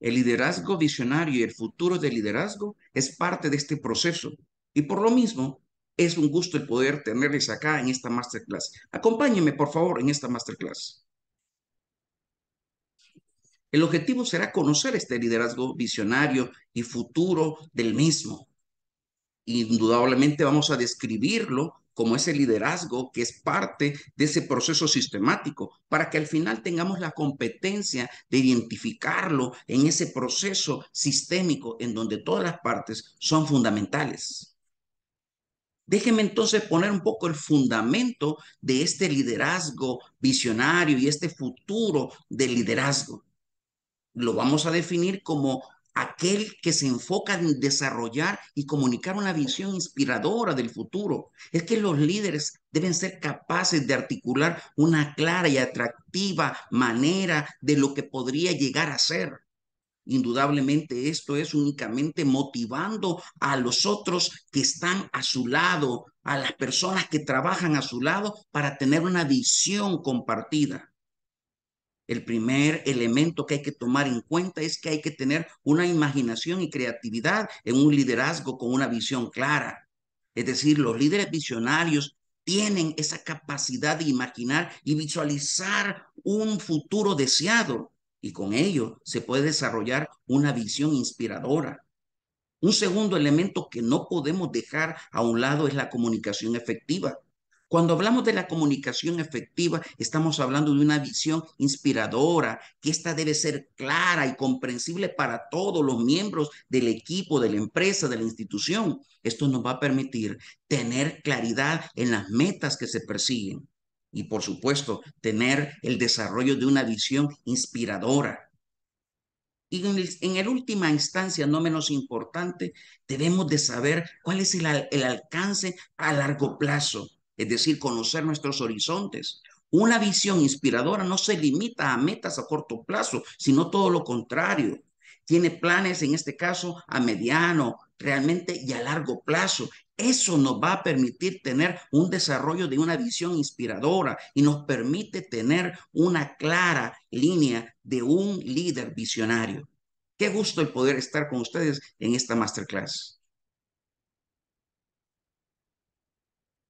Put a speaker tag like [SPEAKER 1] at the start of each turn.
[SPEAKER 1] El liderazgo visionario y el futuro del liderazgo es parte de este proceso. Y por lo mismo, es un gusto el poder tenerles acá en esta masterclass. Acompáñenme, por favor, en esta masterclass. El objetivo será conocer este liderazgo visionario y futuro del mismo. Indudablemente vamos a describirlo como ese liderazgo que es parte de ese proceso sistemático, para que al final tengamos la competencia de identificarlo en ese proceso sistémico en donde todas las partes son fundamentales. Déjenme entonces poner un poco el fundamento de este liderazgo visionario y este futuro del liderazgo. Lo vamos a definir como aquel que se enfoca en desarrollar y comunicar una visión inspiradora del futuro. Es que los líderes deben ser capaces de articular una clara y atractiva manera de lo que podría llegar a ser. Indudablemente esto es únicamente motivando a los otros que están a su lado, a las personas que trabajan a su lado para tener una visión compartida. El primer elemento que hay que tomar en cuenta es que hay que tener una imaginación y creatividad en un liderazgo con una visión clara. Es decir, los líderes visionarios tienen esa capacidad de imaginar y visualizar un futuro deseado y con ello se puede desarrollar una visión inspiradora. Un segundo elemento que no podemos dejar a un lado es la comunicación efectiva. Cuando hablamos de la comunicación efectiva, estamos hablando de una visión inspiradora, que esta debe ser clara y comprensible para todos los miembros del equipo, de la empresa, de la institución. Esto nos va a permitir tener claridad en las metas que se persiguen y, por supuesto, tener el desarrollo de una visión inspiradora. Y en, el, en última instancia, no menos importante, debemos de saber cuál es el, el alcance a largo plazo es decir, conocer nuestros horizontes. Una visión inspiradora no se limita a metas a corto plazo, sino todo lo contrario. Tiene planes, en este caso, a mediano, realmente y a largo plazo. Eso nos va a permitir tener un desarrollo de una visión inspiradora y nos permite tener una clara línea de un líder visionario. Qué gusto el poder estar con ustedes en esta masterclass.